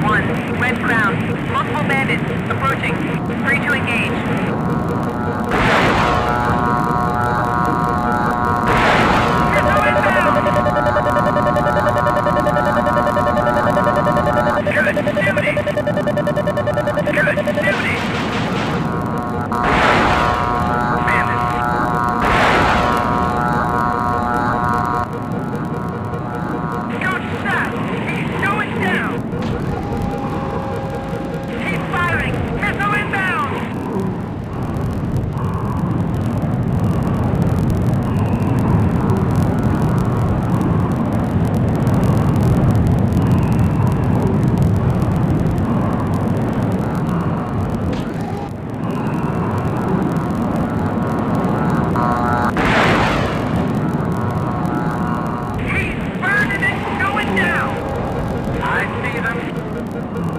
One, Red Crown. Multiple bandits. Approaching. Free to engage. I'd see them.